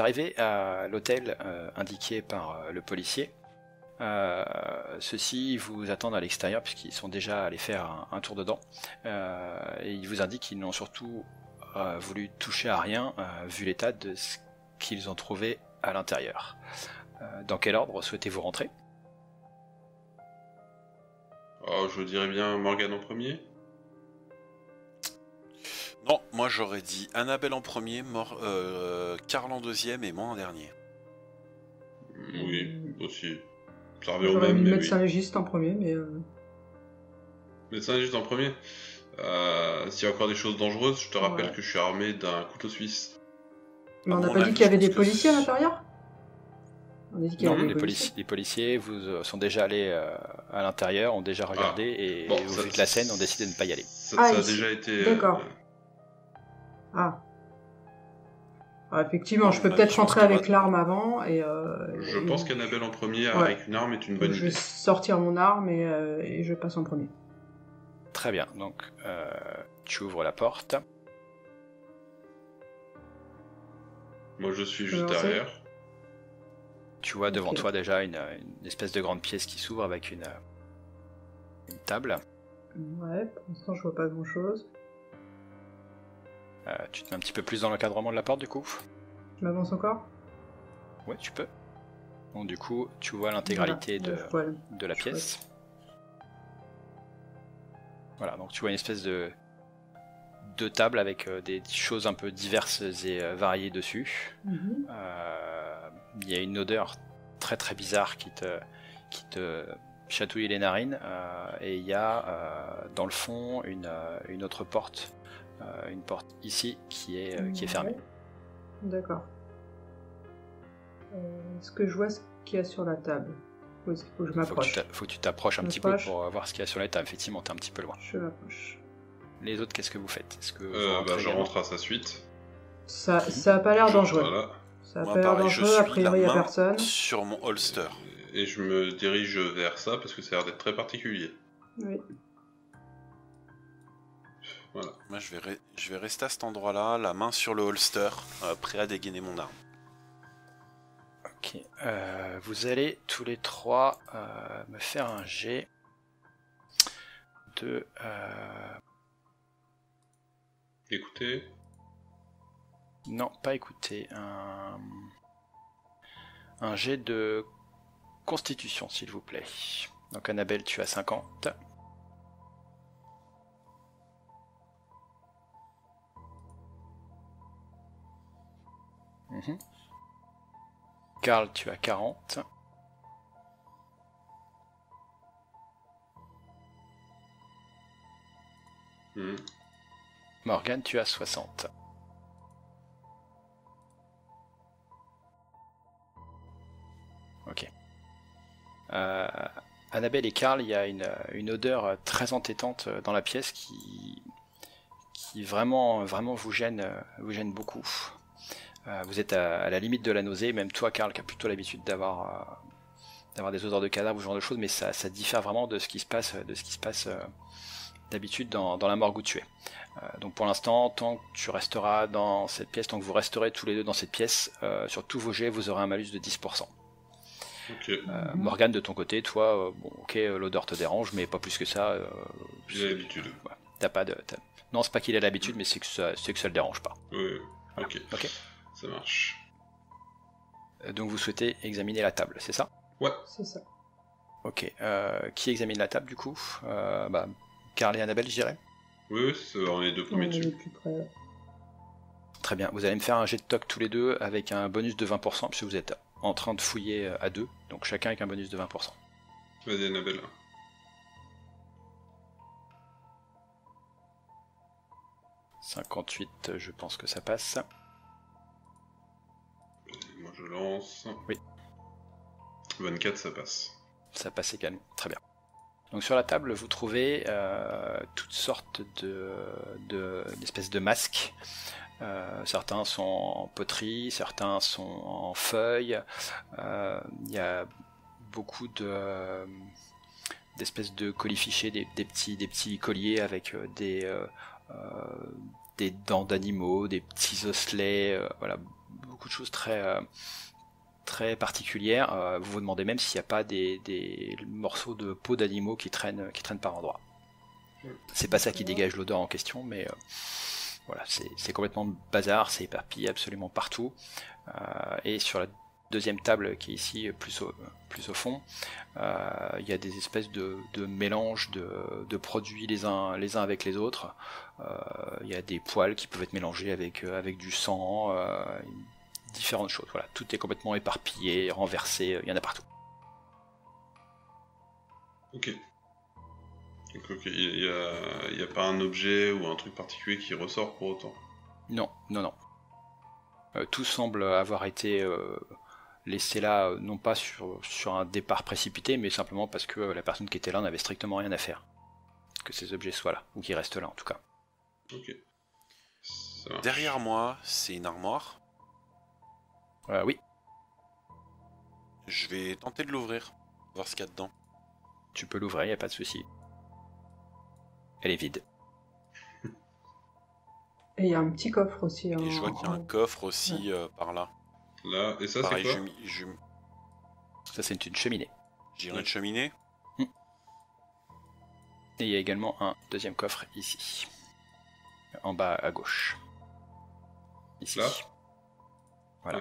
vous arrivez à l'hôtel indiqué par le policier. Ceux-ci vous attendent à l'extérieur puisqu'ils sont déjà allés faire un, tour dedans. et ils vous indiquent qu'ils n'ont surtout voulu toucher à rien vu l'état de ce qu'ils ont trouvé à l'intérieur. dans quel ordre souhaitez-vous rentrer? Oh, Je dirais bien Morgan en premier. Non, moi j'aurais dit Annabelle en premier, Mor euh, Karl en deuxième et moi en dernier. Oui, aussi. Ça revient au même. médecin légiste en premier, mais. Euh... Médecin légiste en premier euh, S'il y a encore des choses dangereuses, je te rappelle que je suis armé d'un couteau suisse. Mais on n'a pas dit qu'il y avait des policiers à l'intérieur? Non, les, policiers, vous euh, sont déjà allés euh, à l'intérieur, ont déjà regardé ah. et, au vu de la scène, ont décidé de ne pas y aller. Ça, ah, a déjà été. D'accord. Ah. ah. effectivement, je peux peut-être rentrer avec l'arme avant et. je pense qu'Annabelle en premier avec une arme est une bonne idée. Je vais sortir mon arme et, et, je passe en premier. Très bien, donc tu ouvres la porte. Moi je suis juste derrière. Tu vois devant toi déjà une, espèce de grande pièce qui s'ouvre avec une, une table. Ouais, pour l'instant je vois pas grand chose. Euh, tu te mets un petit peu plus dans l'encadrement de la porte du coup Je m'avance encore Ouais, tu peux. Bon, du coup, tu vois l'intégralité de, de la pièce. Voilà, donc tu vois une espèce de, de table avec euh, des choses un peu diverses et euh, variées dessus. Mhm il y a une odeur très très bizarre qui te, qui te chatouille les narines et il y a dans le fond une, une autre porte, une porte ici qui est, qui est fermée. D'accord. Est-ce que je vois ce qu'il y a sur la table? Ou est-ce qu'il faut que je m'approche? Faut que tu t'approches un petit peu pour voir ce qu'il y a sur la table. Effectivement, t'es un petit peu loin. Je m'approche. Les autres, qu'est-ce que vous faites? Est-ce que bah, je rentre à sa suite. Ça, ça a pas l'air dangereux. Ça a l'air dangereux, a priori, a personne. Sur mon holster. Et je me dirige vers ça parce que ça a l'air d'être très particulier. Oui. Voilà. Moi, je vais, je vais rester à cet endroit-là, la main sur le holster, euh, prêt à dégainer mon arme. Ok. Euh, vous allez tous les trois euh, me faire un jet de. Écoutez. Non, pas écouter. Un, jet de constitution, s'il vous plaît. Donc Annabelle, tu as 50. Mhm. Karl, tu as 40. Mhm. Morgan, tu as 60. Ok. Euh, Annabelle et Karl, il y a une, odeur très entêtante dans la pièce qui, qui vraiment, vraiment vous gêne, vous gêne beaucoup. Euh, vous êtes à, la limite de la nausée, même toi, Karl, qui a plutôt l'habitude d'avoir euh, d'avoir des odeurs de cadavre ou ce genre de choses, mais ça, diffère vraiment de ce qui se passe, de ce qui se passe d'habitude dans, la morgue où tu es. donc pour l'instant, tant que tu resteras dans cette pièce, tant que vous resterez tous les deux dans cette pièce, sur tous vos jets, vous aurez un malus de 10%. Euh, Morgane, de ton côté, toi, euh, bon, ok, euh, l'odeur te dérange, mais pas plus que ça. J'ai l'habitude. T'as pas de. Non, c'est pas qu'il a l'habitude, mais c'est que ça, que ça le dérange pas. Oui. Ok. Ok. Ça marche. Donc vous souhaitez examiner la table, c'est ça? Ouais. C'est ça. Ok. qui examine la table du coup? Bah, Carl et Annabelle, je dirais. Oui, on est deux premiers dessus. Très bien. Vous allez me faire un jet de toc tous les deux avec un bonus de 20% puisque vous êtes en train de fouiller euh, à deux, donc chacun avec un bonus de 20%. Vas-y Annabelle. « 58, je pense que ça passe. Lance. Oui. 24, ça passe. Ça passe également, très bien. Donc sur la table, vous trouvez euh, toutes sortes de, d'espèces de masques euh, certains sont en poterie, certains sont en feuilles. Euh, il y a beaucoup de d'espèces de colifichés, des, des, petits, des petits colliers avec des, des dents d'animaux, des petits osselets, voilà, beaucoup de choses très, très particulières. vous vous demandez même s'il n'y a pas des, morceaux de peau d'animaux qui traînent, qui traînent par endroits. C'est pas ça qui dégage l'odeur en question, mais voilà, c'est complètement bazar, c'est éparpillé absolument partout. et sur la deuxième table qui est ici plus au, plus au fond, euh, il y a des espèces de, mélanges de, produits les uns, les uns avec les autres. Euh, il y a des poils qui peuvent être mélangés avec, euh, avec du sang, différentes choses. Voilà, tout est complètement éparpillé, renversé, il y en a partout. Ok. il n'y a, a, pas un objet ou un truc particulier qui ressort pour autant? Non, non, non. tout semble avoir été laissé là, euh, non pas sur, sur un départ précipité, mais simplement parce que euh, la personne qui était là n'avait strictement rien à faire. Que ces objets soient là, ou qu'ils restent là en tout cas. Ok. Derrière moi, c'est une armoire. Euh, oui. Je vais tenter de l'ouvrir, voir ce qu'il y a dedans. Tu peux l'ouvrir, y a pas de souci. Elle est vide. Et il y a un petit coffre aussi. Et je vois qu'il y a un coffre aussi euh, par là. Là, et ça, c'est quoi Ça, c'est une cheminée. J'ai une cheminée hmm. Et il y a également un deuxième coffre ici. En bas à gauche. Ici. Là Voilà.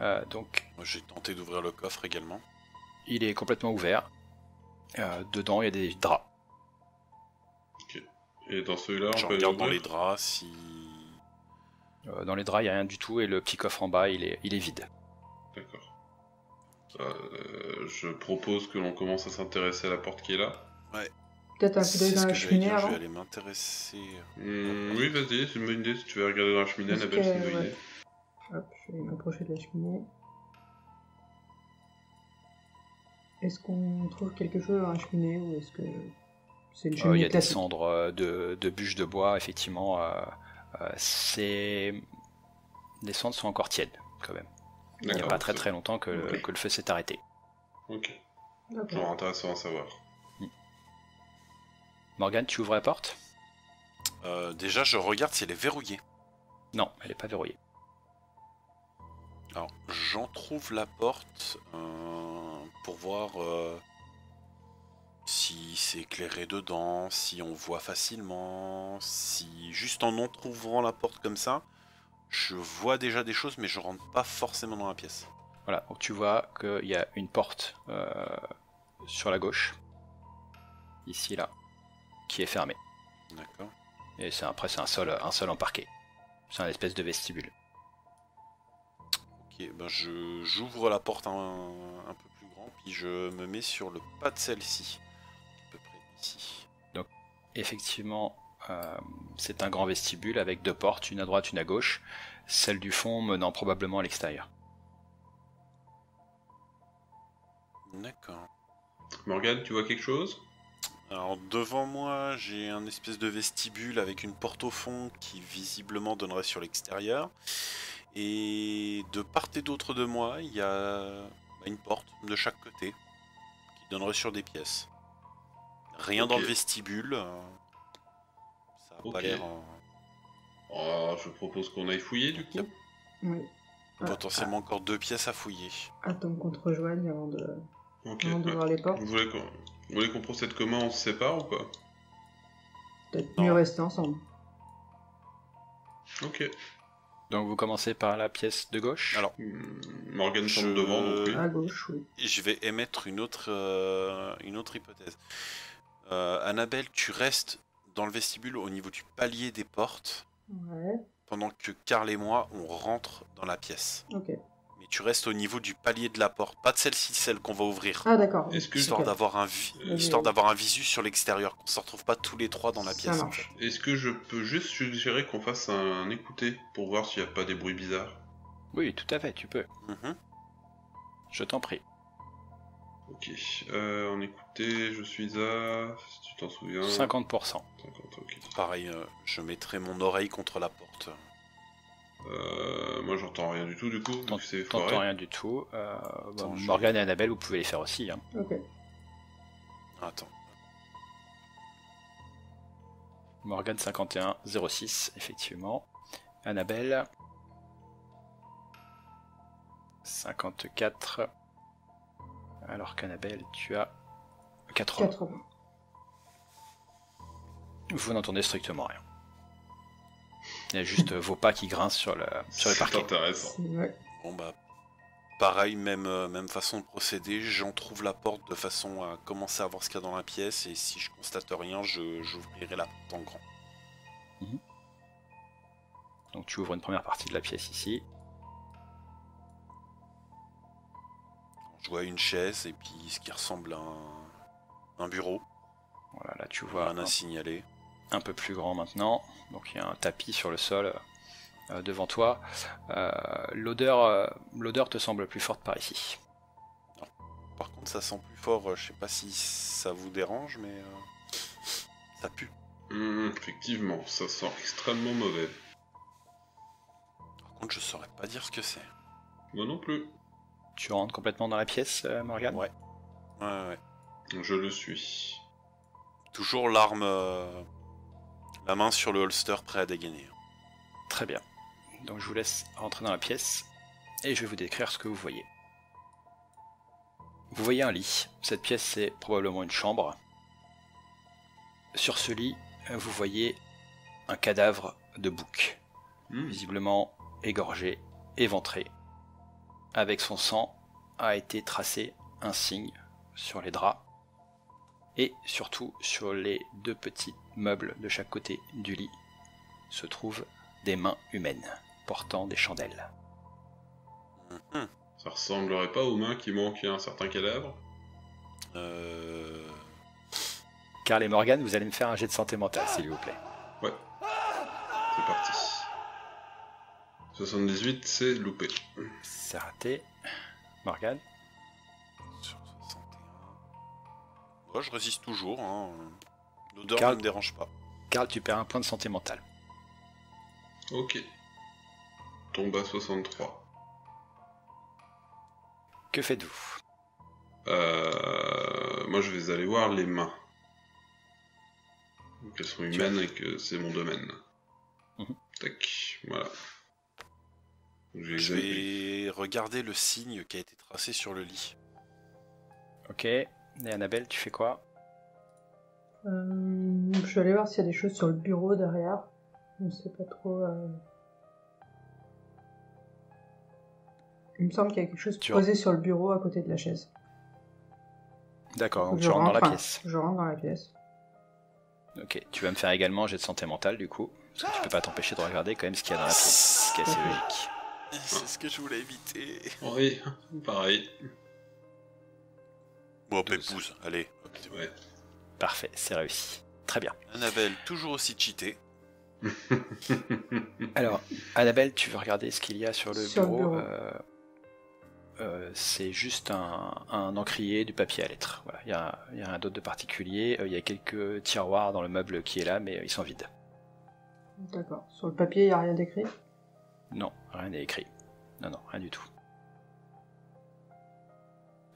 Euh, donc. J'ai tenté d'ouvrir le coffre également. Il est complètement ouvert. Euh, dedans, il y a des draps. Ok. Et dans celui-là, on peut regarde dans les draps si euh, dans les draps, il n'y a rien du tout et le petit coffre en bas, il est, il est vide. D'accord. Euh, je propose que l'on commence à s'intéresser à la porte qui est là. Ouais. Peut-être un coup d'œil dans la cheminée avant. Je vais aller m'intéresser. Mmh, oui, vas-y, c'est une bonne idée. Si tu veux regarder dans la cheminée, Annabelle, c'est une bonne idée. Hop, je vais m'approcher de la cheminée. Est-ce qu'on trouve quelque chose dans la cheminée ou est-ce que c'est une cheminée Il y a des cendres de, de, bûches de bois, effectivement. Euh, c'est les cendres sont encore tièdes quand même. Il n'y a pas très très longtemps que, le feu s'est arrêté. Ok. Toujours intéressant à savoir. Hmm. Morgane, tu ouvres la porte? Euh, Déjà, je regarde si elle est verrouillée. Non, elle n'est pas verrouillée. Alors, j'entrouve la porte euh, pour voir si c'est éclairé dedans, si on voit facilement, si juste en entr'ouvrant la porte comme ça, je vois déjà des choses mais je rentre pas forcément dans la pièce. Voilà, donc tu vois qu'il y a une porte euh, sur la gauche, ici là, qui est fermée. D'accord. Et c'est après c'est un sol, un sol en parquet. C'est un espèce de vestibule. Ok, ben je j'ouvre la porte un, un peu plus grand, puis je me mets sur le pas de celle-ci. Donc effectivement, euh, c'est un grand vestibule avec deux portes, une à droite, une à gauche, celle du fond menant probablement à l'extérieur. D'accord. Morgane, tu vois quelque chose? Alors devant moi, j'ai un espèce de vestibule avec une porte au fond qui visiblement donnerait sur l'extérieur. Et de part et d'autre de moi, il y a une porte de chaque côté qui donnerait sur des pièces. Rien dans le vestibule. Euh, ça a pas l'air. Oh, je propose qu'on aille fouiller du coup. Oui. Potentiellement encore deux pièces à fouiller. Attends qu'on te rejoigne avant de, avant de voir les portes. Vous voulez qu'on procède comment On se sépare ou quoi Peut-être mieux rester ensemble. Ok. Donc vous commencez par la pièce de gauche. Alors, hmm, Morgan je... devant, donc oui. À gauche, oui. Je vais émettre une autre, euh, une autre hypothèse. Euh, Annabelle, tu restes dans le vestibule au niveau du palier des portes. Pendant que Karl et moi, on rentre dans la pièce. Ok. Tu restes au niveau du palier de la porte, pas de celle-ci, celle qu'on va ouvrir. Ah d'accord. Histoire d'avoir un, histoire d'avoir un visu sur l'extérieur, qu'on se retrouve pas tous les trois dans la pièce. Est-ce que je peux juste suggérer qu'on fasse un, écouter pour voir s'il n'y a pas des bruits bizarres? Oui, tout à fait, tu peux. Mhm. Je t'en prie. Ok, euh, en écouter, je suis à. Si tu t'en souviens. 50%. 50, ok. Pareil, euh, je mettrai mon oreille contre la porte. Euh, moi j'entends rien du tout du coup. T'entends rien du tout. Euh, Morgane et Annabelle, vous pouvez les faire aussi. Hein. Ok. Attends. Morgane 51, 06, effectivement. Annabelle. 54. Alors qu'Annabelle, tu as 80. 80. Vous n'entendez strictement rien. Il y a juste vos pas qui grincent sur le, sur le C'est parquet. intéressant. Ouais. Bon bah, pareil, même, euh, même façon de procéder. J'en trouve la porte de façon à commencer à voir ce qu'il y a dans la pièce. Et si je constate rien, je, j'ouvrirai la porte en grand. Donc tu ouvres une première partie de la pièce ici. Je vois une chaise et puis ce qui ressemble à un, un bureau. Voilà, là tu vois Rien à signaler. Un peu plus grand maintenant. Donc il y a un tapis sur le sol euh, devant toi. Euh, l'odeur, euh, l'odeur te semble plus forte par ici. Par contre, ça sent plus fort. Je sais pas si ça vous dérange, mais euh, ça pue. Hum, effectivement, ça sent extrêmement mauvais. Par contre, je saurais pas dire ce que c'est. Moi non plus. Tu rentres complètement dans la pièce, euh, Morgane? Ouais. Ouais, ouais. Je le suis. Toujours l'arme, euh, la main sur le holster prêt à dégainer. Très bien. Donc je vous laisse rentrer dans la pièce et je vais vous décrire ce que vous voyez. Vous voyez un lit. Cette pièce c'est probablement une chambre. Sur ce lit, vous voyez un cadavre de bouc, Hum, visiblement égorgé, éventré. Avec son sang a été tracé un signe sur les draps et surtout sur les deux petits meubles de chaque côté du lit se trouvent des mains humaines portant des chandelles. Mhm. Ça ressemblerait pas aux mains qui manquent à un certain cadavre Euh... Carl et Morgan, vous allez me faire un jet de santé mentale, s'il vous plaît. Ouais. C'est parti. 78, c'est loupé. C'est raté. Morgan, Sur 61. Ouais, je résiste toujours. Hein. L'odeur Car- ne me dérange pas. Carl, tu perds un point de santé mentale. Ok. Tombe à 63. Que faites-vous? Euh, moi, je vais aller voir les mains. Donc, elles sont humaines et que c'est mon domaine. Mhm. Tac, voilà. Je examiné. vais regarder le signe qui a été tracé sur le lit. Ok. Et Annabelle, tu fais quoi? Euh, je vais aller voir s'il y a des choses sur le bureau derrière. Je ne sais pas trop. euh. Il me semble qu'il y a quelque chose Tu posé sur le bureau à côté de la chaise. D'accord, donc Je tu rentres dans la pièce. Je rentre dans la pièce. Ok, tu vas me faire également un jet de santé mentale, du coup. Parce que tu peux pas t'empêcher de regarder quand même ce qu'il y a dans la pièce. Ce qui est assez logique. C'est ce que je voulais éviter. Oui, pareil. Bon, pépouze, allez. Ouais. Parfait, c'est réussi. Très bien. Annabelle, toujours aussi cheatée. Alors, Annabelle, tu veux regarder ce qu'il y a sur le Sur le bureau, bureau. euh, euh, C'est juste un, un encrier, du papier à lettres. Voilà, il y a, y a rien d'autre de particulier. Euh, Il y a quelques tiroirs dans le meuble qui est là, mais ils sont vides. D'accord. Sur le papier, il n'y a rien d'écrit? Non, rien n'est écrit. Non, non, rien du tout.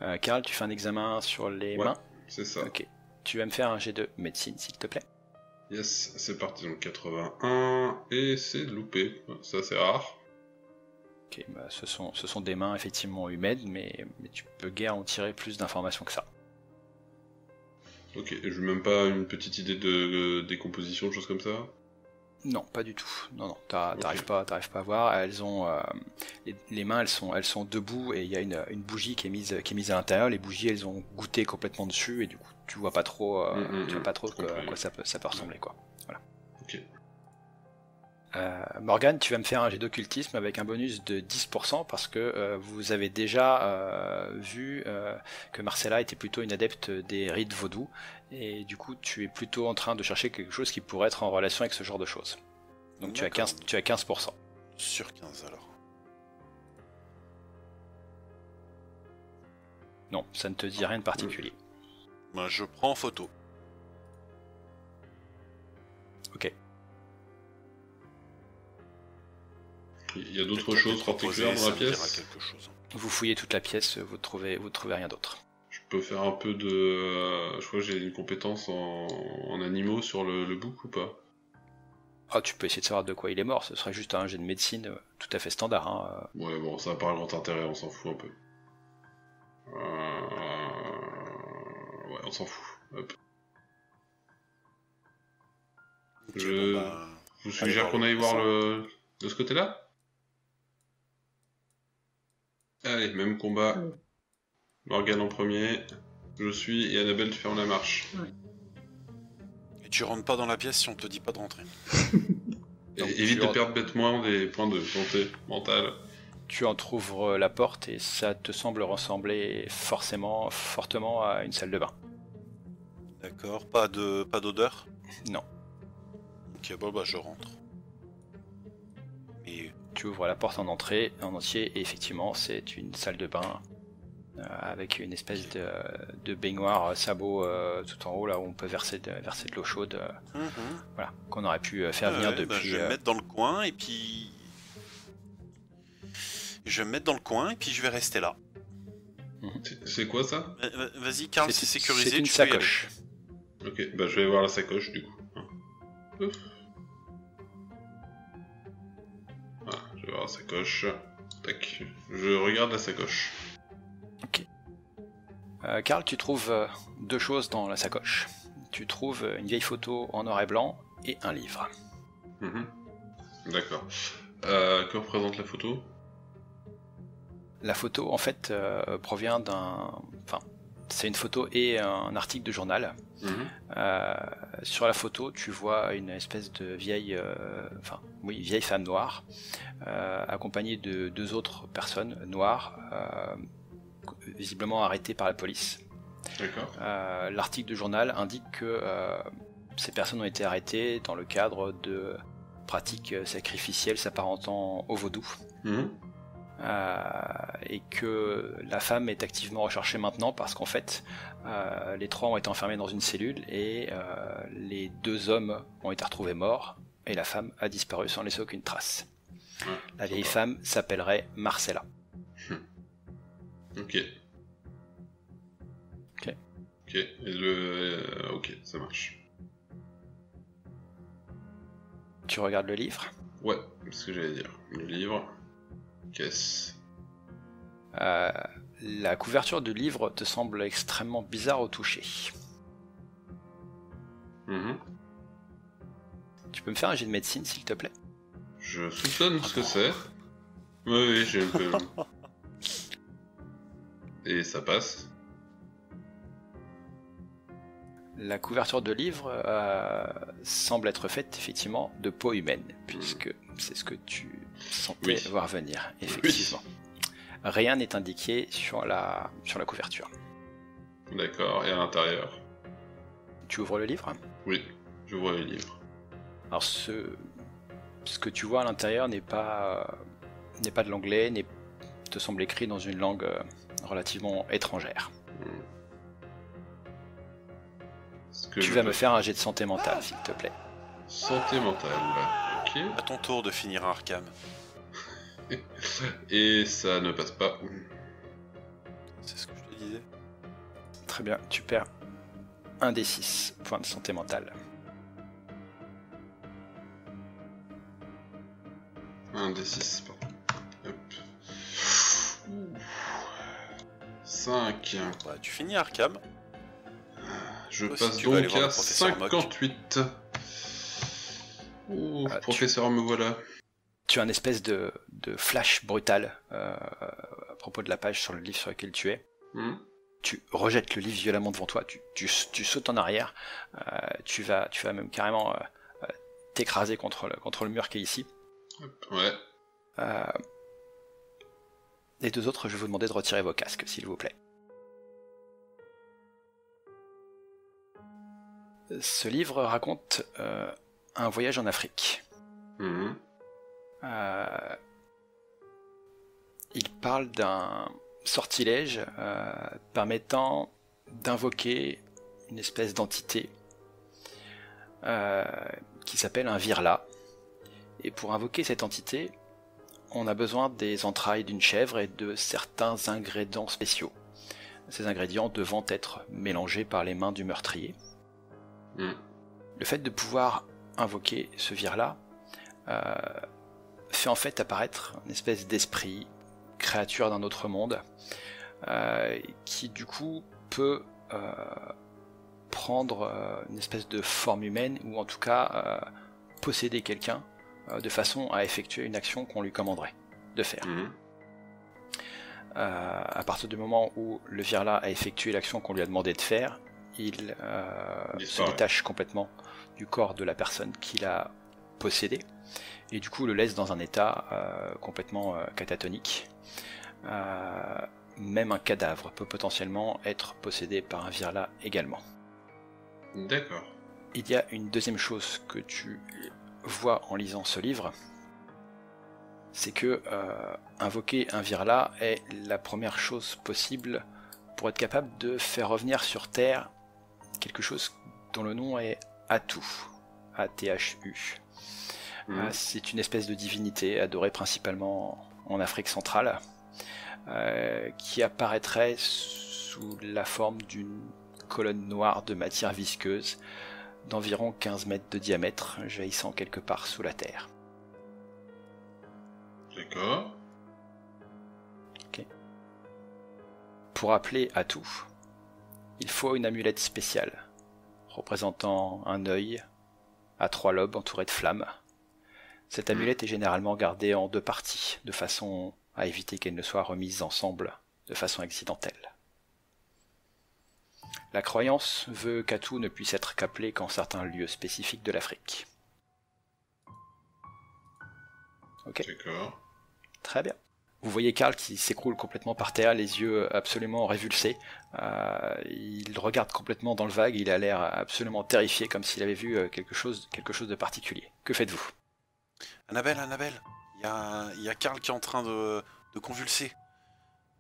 Euh, Karl, tu fais un examen sur les Ouais. mains? C'est ça. Ok. Tu vas me faire un jet de médecine, s'il te plaît. Yes, c'est parti. Donc 81 et c'est loupé. Ça, c'est rare. Ok, bah, ce, sont, ce sont des mains effectivement humaines, mais, mais tu peux guère en tirer plus d'informations que ça. Ok, et je veux même pas une petite idée de, de décomposition, de choses comme ça? Non, pas du tout. Non, non, t'arrives pas, t'arrives pas à voir. Elles ont euh, les, les mains, elles sont, elles sont debout et il y a une, une bougie qui est mise, qui est mise à l'intérieur. Les bougies, elles ont goûté complètement dessus et du coup, tu vois pas trop, euh, Mm, mm, tu vois mm. pas trop que- à quoi ça peut, ça peut ressembler quoi. Ok. Euh, Morgane, tu vas me faire un jet d'occultisme avec un bonus de 10% parce que euh, vous avez déjà euh, vu euh, que Marcella était plutôt une adepte des rites vaudou et du coup tu es plutôt en train de chercher quelque chose qui pourrait être en relation avec ce genre de choses. Donc tu as, D'accord. 15, tu as 15%. Sur 15 alors. Non, ça ne te dit rien de particulier. Ben, je prends en photo. Ok. Il y a d'autres choses particulières dans la pièce quelque chose. Vous fouillez toute la pièce, vous ne trouvez, vous trouvez rien d'autre. Je peux faire un peu de... euh, Je crois que j'ai une compétence en, en animaux sur le, le book ou pas? Ah, tu peux essayer de savoir de quoi il est mort, ce serait juste un jet de médecine euh, tout à fait standard. Hein. Ouais, bon, ça n'a pas grand intérêt, on s'en fout un peu. Euh... On s'en fout. Hop. Je bon, bah, vous suggère qu'on aille voir le... de ce côté-là Allez, même combat. Morgane en premier. Je suis et Annabelle, tu fermes la marche. Et tu rentres pas dans la pièce si on te dit pas de rentrer. Et Donc, évite de perdre bêtement des points de santé mentale. Tu entrouvres la porte et ça te semble ressembler forcément, fortement à une salle de bain. D'accord, pas de pas d'odeur? Non. Ok, bon bah je rentre. Et Tu ouvres la porte en entrée, en entier, et effectivement, c'est une salle de bain euh, avec une espèce de, de baignoire euh, sabot euh, tout en haut, là où on peut verser de, verser de l'eau chaude, euh, Mhm. voilà, qu'on aurait pu faire venir Ouais, bah, depuis. je vais me mettre dans le coin et puis. Je vais me mettre dans le coin et puis je vais rester là. C'est- C'est quoi ça? Vas-y, Karl, c'est sécurisé. C'est une tu peux y aller. Ok, bah je vais voir la sacoche du coup. Ouf. Voilà, je vais voir la sacoche. Tac, je regarde la sacoche. Euh, Karl, tu trouves euh, deux choses dans la sacoche. Tu trouves euh, une vieille photo en noir et blanc et un livre. Mhm. D'accord. Euh, que représente la photo? La photo, en fait, euh, provient d'un. Enfin, c'est une photo et un article de journal. Mhm. Euh, sur la photo, tu vois une espèce de vieille, euh, enfin, oui, vieille femme noire, euh, accompagnée de deux autres personnes noires, visiblement arrêtées par la police. L'article de journal indique que ces personnes ont été arrêtées dans le cadre de pratiques sacrificielles s'apparentant au vaudou. Mhm. Euh, et que la femme est activement recherchée maintenant parce qu'en fait, euh, les trois ont été enfermés dans une cellule et euh, les deux hommes ont été retrouvés morts et la femme a disparu sans laisser aucune trace. La vieille femme s'appellerait Marcella. Ok. Ok. Ok, et le. euh, ok, ça marche. Tu regardes le livre? Ouais, c'est ce que j'allais dire. Le livre. Euh, La couverture du livre te semble extrêmement bizarre au toucher. Mhm. Tu peux me faire un jet de médecine s'il te plaît? Je soupçonne ce que c'est. Oui, oui, j'ai un peu. Et ça passe. La couverture de livre euh, semble être faite effectivement de peau humaine, puisque c'est ce que tu Oui. voir venir, effectivement. Rien n'est indiqué sur la, sur la couverture. D'accord, et à l'intérieur Tu ouvres le livre? Oui, je vois les livres. Alors ce, ce que tu vois à l'intérieur n'est pas, n'est pas de l'anglais, n'est, te semble écrit dans une langue euh, relativement étrangère. Que Tu vas peux- me faire un jet de santé mentale, s'il te plaît. Santé mentale. Ok. À ton tour de finir Arkham. Et ça ne passe pas. C'est ce que je te disais. Très bien, tu perds un des 6 points de santé mentale. Un des 6, pardon. Hop. 5. Bah, tu finis Arkham. Je Toi passe donc à le professeur Mock. 58. Ouh, Ah, tu- professeur, me voilà. Tu as une espèce de, de flash brutal euh, à propos de la page sur le livre sur lequel tu es. Hmm. Tu rejettes le livre violemment devant toi, tu, tu- tu sautes en arrière, euh, tu, vas, tu vas même carrément euh, t'écraser contre le, contre le mur qui est ici. Ouais. Les deux autres, je vais vous demander de retirer vos casques, s'il vous plaît. Ce livre raconte euh, un voyage en Afrique. Mhm. Euh, il parle d'un sortilège euh, permettant d'invoquer une espèce d'entité euh, qui s'appelle un virla. Et pour invoquer cette entité, on a besoin des entrailles d'une chèvre et de certains ingrédients spéciaux. Ces ingrédients devant être mélangés par les mains du meurtrier. Hmm. Le fait de pouvoir invoquer ce vir-là fait en fait apparaître une espèce d'esprit, créature d'un autre monde, qui du coup peut prendre une espèce de forme humaine ou en tout cas posséder quelqu'un de façon à effectuer une action qu'on lui commanderait de faire. Mhm. Euh, à partir du moment où le Virla a effectué l'action qu'on lui a demandé de faire, il euh, se détache complètement du corps de la personne qu'il a possédé et du coup le laisse dans un état euh, complètement euh, catatonique. Euh, même un cadavre peut potentiellement être possédé par un Virla également. D'accord. Il y a une deuxième chose que tu vois en lisant ce livre, c'est que euh, invoquer un Virla est la première chose possible pour être capable de faire revenir sur Terre quelque chose dont le nom est Atu. A-T-H-U. Mhm. Euh, C'est une espèce de divinité adorée principalement en Afrique centrale, euh, qui apparaîtrait sous la forme d'une colonne noire de matière visqueuse d'environ 15 mètres de diamètre, jaillissant quelque part sous la terre. D'accord. Pour appeler tout, il faut une amulette spéciale, représentant un œil à trois lobes entouré de flammes. Cette amulette est généralement gardée en deux parties, de façon à éviter qu'elle ne soit remise ensemble de façon accidentelle. La croyance veut qu'Atou ne puisse être qu'appelé qu'en certains lieux spécifiques de l'Afrique. Ok. D'accord. Très bien. Vous voyez Karl qui s'écroule complètement par terre, les yeux absolument révulsés. Euh, il regarde complètement dans le vague, il a l'air absolument terrifié, comme s'il avait vu euh, quelque chose, quelque chose de particulier. Que faites-vous? Annabelle, Annabelle, il y a, il y a Karl qui est en train de, de convulser.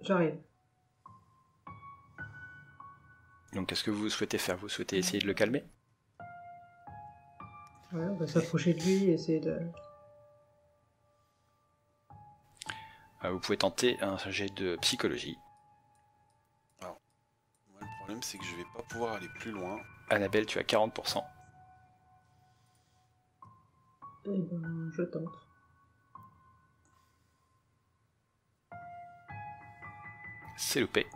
J'arrive. Donc qu'est-ce que vous souhaitez faire? Vous souhaitez essayer de le calmer? Ouais, on va s'approcher de lui et essayer de. Vous pouvez tenter un jet de psychologie. Moi, le problème, c'est que je vais pas pouvoir aller plus loin. Annabelle, tu as 40%. Eh ben, je tente. C'est loupé.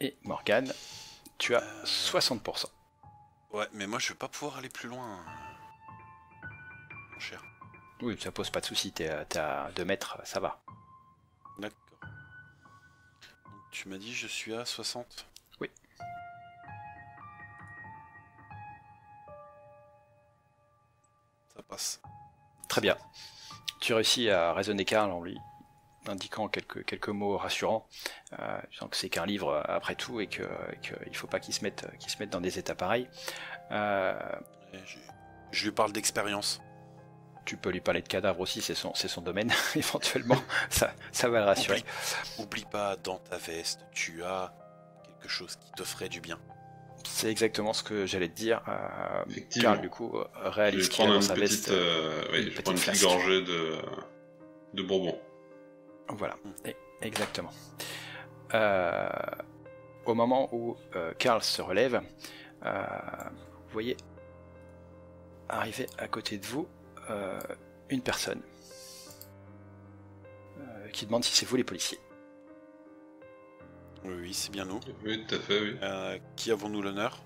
Et Morgane, tu as 60%. Ouais, mais moi, je vais pas pouvoir aller plus loin. Mon cher. Oui, ça pose pas de souci, t'es à- t'es à 2 mètres, ça va. D'accord. Tu m'as dit, je suis à 60 Oui. Ça passe. Très bien. Tu réussis à raisonner Karl en lui indiquant quelques, quelques mots rassurants, euh, disant que c'est qu'un livre euh, après tout et qu'il ne faut pas qu'il se, mette, se mette dans des états pareils. Euh, je lui parle d'expérience. Tu peux lui parler de cadavres aussi, c'est son, domaine, éventuellement, ça, ça va le rassurer. Oublie, oublie pas, dans ta veste, tu as quelque chose qui te ferait du bien. C'est exactement ce que j'allais te dire. Euh. Karl, du coup, euh, réalise qu'il a dans sa petite, veste. euh, oui, une je petite prends une petite gorgée de, de bourbon. Voilà, exactement. Euh, au moment où euh, Karl se relève, euh, vous voyez arriver à côté de vous une personne euh, qui demande si c'est vous les policiers. Oui, oui, c'est bien nous. Oui, tout à fait, oui. Euh, qui avons-nous l'honneur?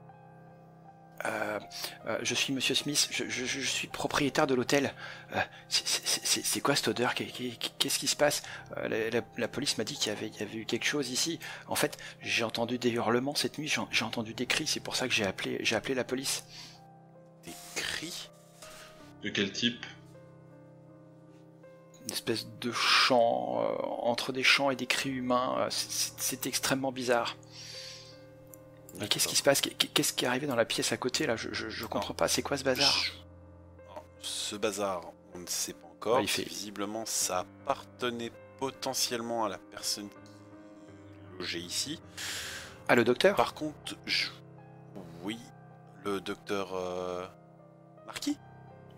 Euh, euh, je suis Monsieur Smith, je, je- je suis propriétaire de l'hôtel. Euh, c'est- c'est c'est- c'est quoi cette odeur? Qu'est- qu'est- Qu'est-ce qui se passe? Euh, la, la- la police m'a dit qu'il y avait, il y avait eu quelque chose ici. En fait, j'ai entendu des hurlements cette nuit, j'ai j'ai entendu des cris, c'est pour ça que j'ai appelé, j'ai appelé la police. Des cris? De quel type Une espèce de chant, euh, entre des chants et des cris humains, euh, c'est- extrêmement bizarre. Mais qu'est-ce qui se passe? Qu'est- Qu'est-ce qui est arrivé dans la pièce à côté là? Je, je, je comprends pas, c'est quoi ce bazar? Ce bazar, on ne sait pas encore. Ouais, il fait- Visiblement, ça appartenait potentiellement à la personne qui logeait ici. Ah, le docteur? Par contre, je... oui, le docteur euh, Marquis?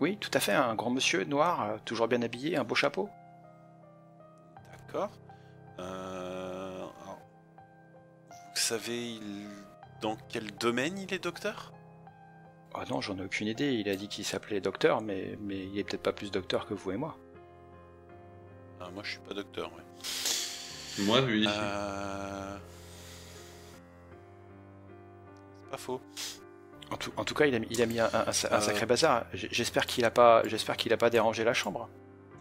Oui, tout à fait, un grand monsieur noir, euh, toujours bien habillé, un beau chapeau. D'accord. Euh, alors, vous savez il- dans quel domaine il est docteur? Ah non, j'en ai aucune idée. Il a dit qu'il s'appelait docteur, mais, mais il est peut-être pas plus docteur que vous et moi. Ah, moi, je suis pas docteur, ouais. Moi, oui. Euh... C'est pas faux. En tout, en tout cas, il a, mis- il a mis un, Euh. sacré bazar. J'espère qu'il a pas, j'espère qu'il a pas dérangé la chambre.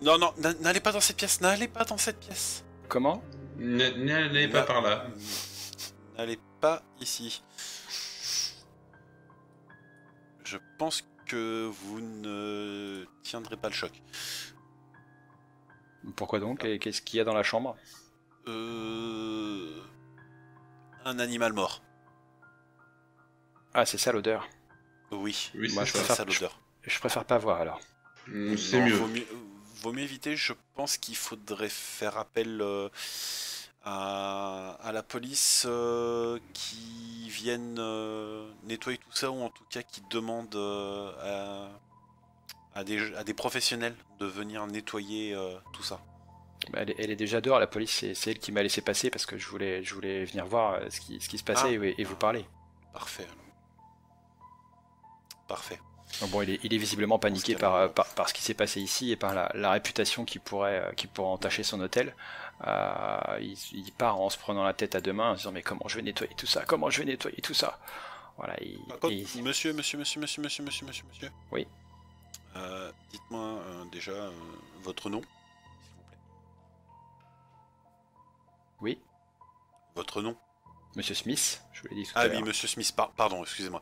Non, non, n'a- n'allez pas dans cette pièce, n'allez pas dans cette pièce. Comment? N'allez pas par là. N'allez pas ici. Je pense que vous ne tiendrez pas le choc. Pourquoi donc? Et qu'est-ce qu'il y a dans la chambre? Euh... Un animal mort. Ah, c'est ça l'odeur. Oui, Oui, Moi, je ça. préfère- ça l'odeur. Je préfère pas voir alors. Mm, C'est mieux. Vaut mieux, vaut mieux éviter. Je pense qu'il faudrait faire appel euh, à, à la police euh, qui vienne euh, nettoyer tout ça, ou en tout cas qui demande euh, à, à des, à des professionnels de venir nettoyer euh, tout ça. Bah, Elle est, elle est déjà dehors, la police, c'est c'est elle qui m'a laissé passer parce que je voulais, je voulais venir voir ce qui, ce qui se passait Ah. et, et vous parler. Parfait. alors. Parfait. Bon, il est, il est visiblement paniqué par, par, par ce qui s'est passé ici et par la, la réputation qui pourrait, euh, qui pourrait entacher son hôtel. Euh, il, il part en se prenant la tête à deux mains en se disant mais comment je vais nettoyer tout ça? Comment je vais nettoyer tout ça? Voilà. il- Par contre, et- monsieur, monsieur, monsieur, monsieur, monsieur, monsieur, monsieur, monsieur. Oui. Euh, Dites-moi euh, déjà euh, votre nom, s'il vous plaît. oui, Votre nom. Monsieur Smith, je vous l'ai dit tout Ah à oui, monsieur Smith, par- pardon, excusez-moi.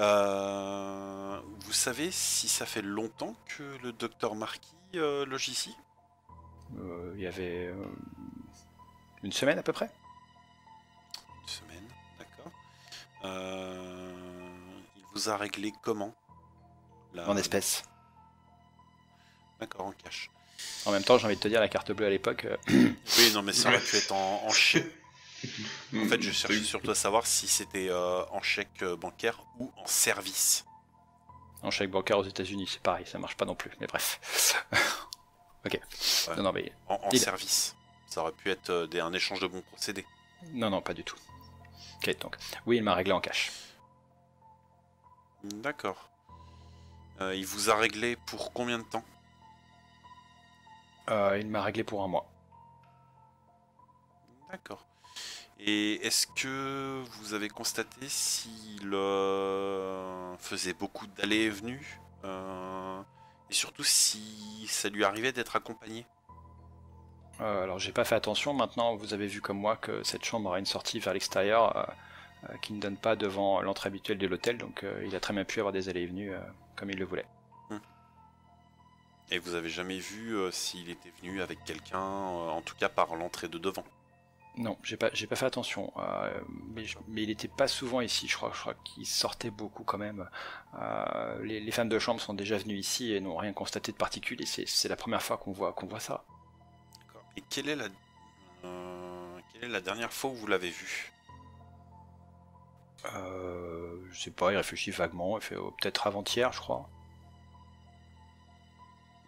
Euh, vous savez si ça fait longtemps que le docteur Marquis euh, loge ici? Euh, il y avait euh, une semaine à peu près. Une semaine, d'accord. Il vous a réglé comment? La- En espèces. D'accord, en cash. En même temps, j'ai envie de te dire, la carte bleue à l'époque, Oui, non, mais ça aurait pu être en, en En fait, je cherchais surtout à savoir si c'était euh, en chèque euh, bancaire ou en service. en chèque bancaire aux États-Unis, c'est pareil, ça marche pas non plus. Mais bref. ok. Ouais. Non, non, mais En, service. Ça aurait pu être euh, des- un échange de bons procédés. non, non, pas du tout. Ok, donc oui, il m'a réglé en cash. D'accord. Euh, il vous a réglé pour combien de temps? Euh, il m'a réglé pour un mois. D'accord. Et est-ce que vous avez constaté s'il euh, faisait beaucoup d'allées et venues euh, Et surtout si ça lui arrivait d'être accompagné? Euh, alors j'ai pas fait attention. Maintenant, vous avez vu comme moi que cette chambre a une sortie vers l'extérieur qui ne donne pas devant l'entrée habituelle de l'hôtel, donc il a très bien pu avoir des allées et venues comme il le voulait. Et vous avez jamais vu s'il était venu avec quelqu'un, en tout cas par l'entrée de devant? Non, j'ai pas, j'ai pas fait attention. euh, mais, je- mais il était pas souvent ici. Je crois, je crois qu'il sortait beaucoup quand même. Euh, les, les femmes de chambre sont déjà venues ici et n'ont rien constaté de particulier. C'est, c'est la première fois qu'on voit, qu'on voit ça. D'accord. Et quelle est la, euh, quelle est la dernière fois où vous l'avez vu? Euh, je sais pas. Il réfléchit vaguement. Il fait oh, peut-être avant-hier, je crois.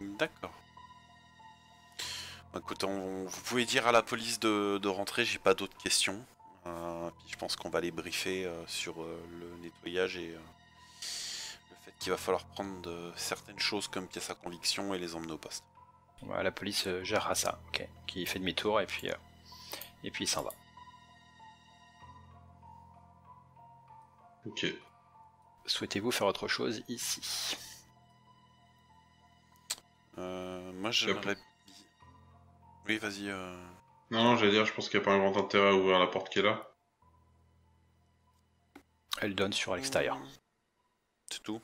D'accord. Écoute, on- vous pouvez dire à la police de, de rentrer, j'ai pas d'autres questions. Euh, puis je pense qu'on va les briefer euh, sur euh, le nettoyage et euh, le fait qu'il va falloir prendre de- certaines choses comme pièces à conviction et les emmener au poste. La police euh, gérera ça. Ok. Qui fait demi-tour et puis euh, et puis il s'en va. Ok. Souhaitez-vous faire autre chose ici? Euh, moi j'aimerais... Oui, vas-y. euh, Non, non, j'allais dire, je pense qu'il n'y a pas un grand intérêt à ouvrir la porte qui est là. Elle donne sur l'extérieur. C'est tout.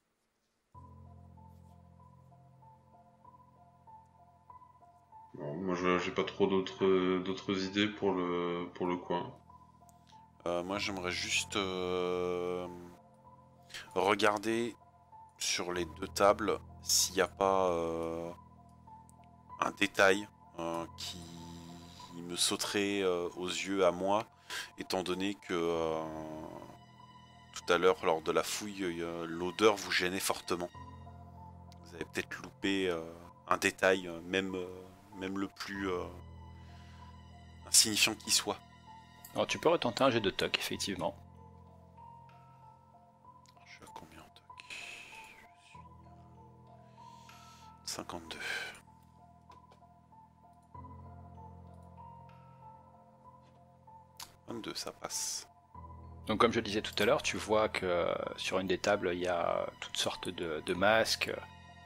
Bon, moi, je- j'ai pas trop d'autres d'autres idées pour le pour le coin. Euh, moi, j'aimerais juste euh, regarder sur les deux tables s'il n'y a pas euh, un détail Hein, qui me sauterait euh, aux yeux à moi, étant donné que euh, tout à l'heure lors de la fouille, euh, l'odeur vous gênait fortement. Vous avez peut-être loupé un détail, même, le plus insignifiant qui soit. Alors tu peux retenter un jet de toc, effectivement. Je suis à combien en toc 52. 22, ça passe. Donc comme je le disais tout à l'heure, tu vois que euh, sur une des tables, il y a toutes sortes de, masques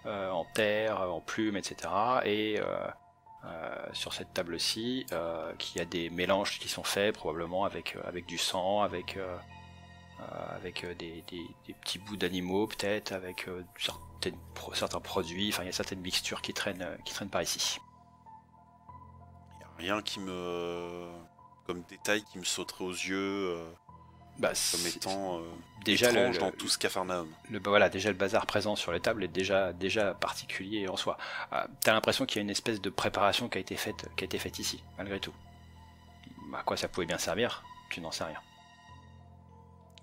euh, en terre, en plumes, etc. Et euh, sur cette table-ci, qu'il y a des mélanges qui sont faits probablement avec, avec du sang, avec, avec des, petits bouts d'animaux peut-être, avec certains produits, enfin il y a certaines mixtures qui traînent, qui traînent par ici. Il n'y a rien qui me... comme détail qui me sauterait aux yeux bah, comme étant euh, déjà le, dans tout ce capharnaüm. Le, bah, voilà, déjà le bazar présent sur les tables est déjà, déjà particulier en soi. Euh, T'as l'impression qu'il y a une espèce de préparation qui a été faite, qui a été faite ici, malgré tout. À quoi ça pouvait bien servir Tu n'en sais rien.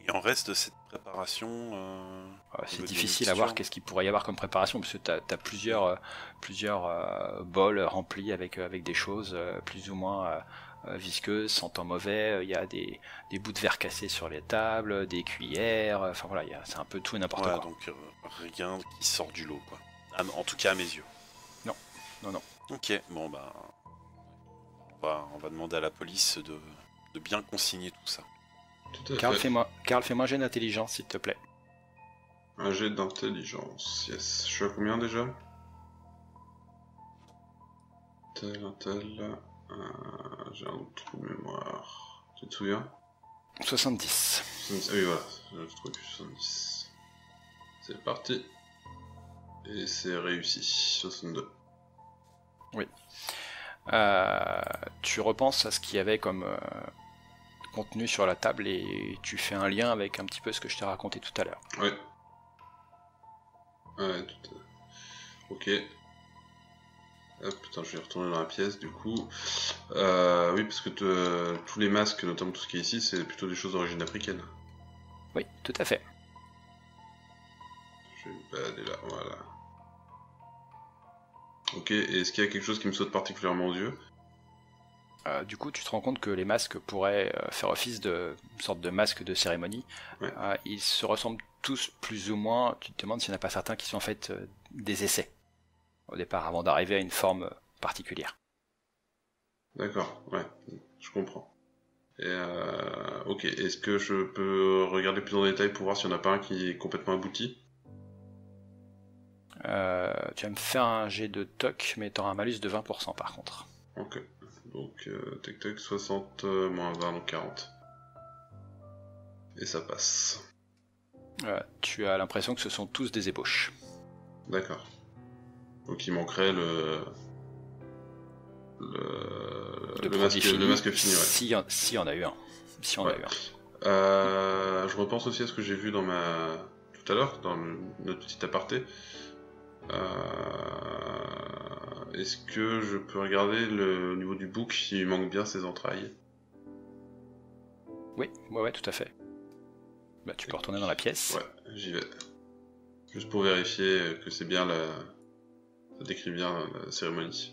Et en reste de cette préparation euh, C'est difficile à voir qu'est-ce qu'il pourrait y avoir comme préparation, parce que tu as, plusieurs, euh, plusieurs bols remplis avec, avec des choses plus ou moins euh, visqueuse, sentant mauvais, euh, il y a des, bouts de verre cassés sur les tables, des cuillères, euh, enfin voilà, c'est un peu tout et n'importe quoi. donc rien qui sort du lot, quoi. En tout cas à mes yeux. Non, non, non. Ok, bon bah. On va, demander à la police de, bien consigner tout ça. Carl, fais-moi fais un jet d'intelligence, s'il te plaît. Un jet d'intelligence, yes. Je suis à combien déjà? Tel, tel. Euh, j'ai un trou de mémoire. Tu te souviens? 70. Ah oui, voilà, j'ai trouvé 70. C'est parti. Et c'est réussi. 62. Oui. Euh, tu repenses à ce qu'il y avait comme euh, contenu sur la table et tu fais un lien avec un petit peu ce que je t'ai raconté tout à l'heure. Ouais. Ouais, tout à... Ok. Hop, putain, je vais retourner dans la pièce du coup. Euh, oui, parce que tous les masques, notamment tout ce qui est ici, c'est plutôt des choses d'origine africaine. Oui, tout à fait. Je vais me balader là, voilà. Ok, est-ce qu'il y a quelque chose qui me saute particulièrement aux yeux? Euh, du coup, tu te rends compte que les masques pourraient euh, faire office de sorte de masque de cérémonie. ils se ressemblent tous plus ou moins. Tu te demandes s'il n'y en a pas certains qui sont en fait des essais au départ, avant d'arriver à une forme particulière. D'accord, ouais, je comprends. Et euh, ok, est-ce que je peux regarder plus en détail pour voir s'il n'y en a pas un qui est complètement abouti? Euh, Tu vas me faire un jet de toc, mais tu auras un malus de 20% par contre. Ok, donc euh, tac tac 60 euh, moins 20, donc 40. Et ça passe. tu as l'impression que ce sont tous des ébauches. D'accord. Donc il manquerait le. Le, le, masque, fini, le masque fini, ouais. Si, si on a eu un. Si on a eu un. Euh, je repense aussi à ce que j'ai vu dans ma. tout à l'heure, dans notre petit aparté. Euh, est-ce que je peux regarder le au niveau du bouc s'il manque bien ses entrailles? Oui, ouais, ouais, tout à fait. Bah, tu peux retourner dans la pièce. Ouais, j'y vais. Juste pour vérifier que c'est bien la, ça décrit bien la cérémonie.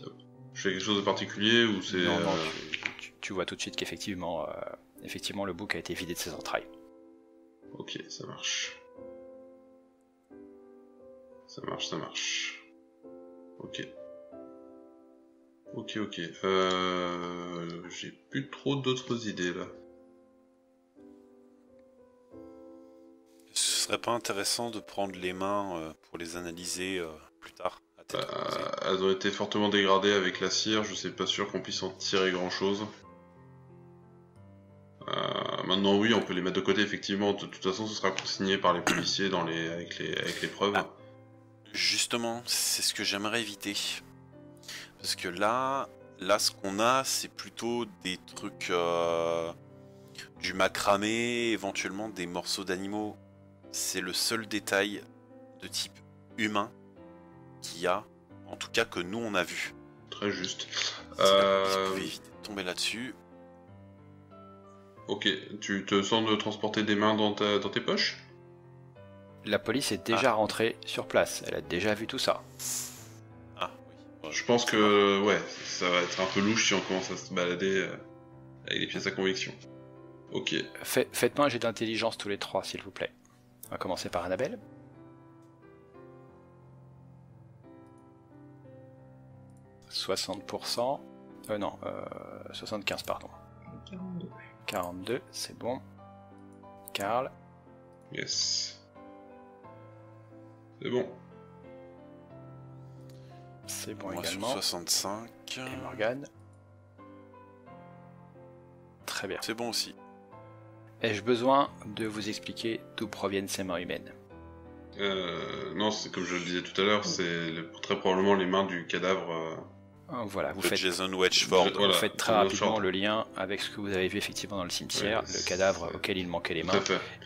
Je fais quelque chose de particulier ou c'est. Non, non, euh, tu, vois tout de suite qu'effectivement, euh, effectivement, le bouc a été vidé de ses entrailles. Ok, ça marche. Ça marche, ça marche. Ok. Ok, ok. Euh, J'ai plus trop d'autres idées là. Ce serait pas intéressant de prendre les mains euh, pour les analyser plus tard? Elles ont été fortement dégradées avec la cire, je sais pas sûr qu'on puisse en tirer grand chose. Euh, maintenant oui, on peut les mettre de côté effectivement, de, toute façon ce sera consigné par les policiers dans les, avec, les, avec les preuves. Ah, justement, c'est ce que j'aimerais éviter. Parce que là, là ce qu'on a, c'est plutôt des trucs... Euh, du macramé, éventuellement des morceaux d'animaux. C'est le seul détail de type humain qu'il y a, en tout cas que nous on a vu. Très juste. Euh... tomber là-dessus. Ok, tu te sens de transporter des mains dans, dans tes poches? La police est déjà ah. rentrée sur place, elle a déjà vu tout ça. Ah oui. Je pense que ouais, ça va être un peu louche si on commence à se balader euh, avec les pièces à conviction. Ok. Faites-moi un jet d'intelligence tous les trois, s'il vous plaît. On va commencer par Annabelle. 60%. Euh, non, euh, 75, pardon. 42. 42, c'est bon. Karl, Yes. C'est bon. c'est bon Moi sur également. 65. Et Morgane. Très bien. C'est bon aussi. Ai-je besoin de vous expliquer d'où proviennent ces mains humaines? Euh, non, c'est comme je le disais tout à l'heure, c'est le- très probablement les mains du cadavre. Euh, Voilà, vous faites, Jason Wedgeford. Je- voilà. vous faites très rapidement Wedgeford. le lien avec ce que vous avez vu effectivement dans le cimetière, Ouais, le cadavre auquel il manquait les mains,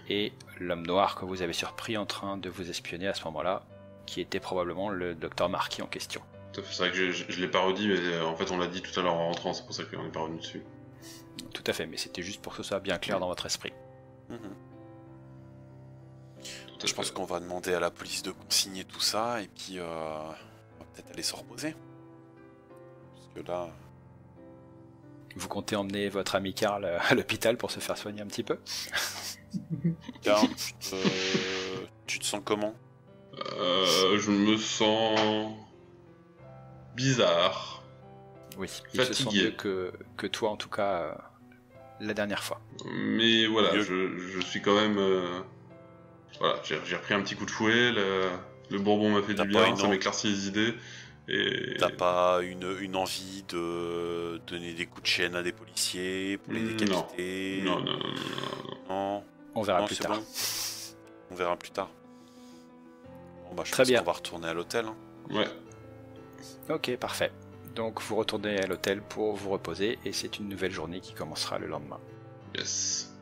et l'homme noir que vous avez surpris en train de vous espionner à ce moment-là, qui était probablement le docteur Marquis en question. C'est vrai que je, je, je l'ai pas redit, mais euh, en fait on l'a dit tout à l'heure en rentrant, c'est pour ça qu'on n'est pas revenu dessus. Tout à fait, mais c'était juste pour que ce soit bien clair dans votre esprit. Mhm. Je pense qu'on va demander à la police de consigner tout ça et puis euh, on va peut-être aller se reposer. Parce que là, Vous comptez emmener votre ami Karl euh, à l'hôpital pour se faire soigner un petit peu Karl, tu, te... tu te sens comment? Euh, je me sens bizarre. Oui, il se sent Fatigué. mieux que, que toi en tout cas euh, la dernière fois. Mais voilà, je, je suis quand même. euh, Voilà, j'ai repris un petit coup de fouet, le, le bourbon m'a fait du bien, ça m'éclaircit les idées. Et. T'as pas une, une envie de donner des coups de chaîne à des policiers pour les décapiter Non, non, non, non, non. Non, On verra non, plus tard. bon. On verra plus tard. Bon bah je Très pense bien. qu'on va retourner à l'hôtel. hein. Ouais, Ok, parfait. Donc vous retournez à l'hôtel pour vous reposer et c'est une nouvelle journée qui commencera le lendemain. yes.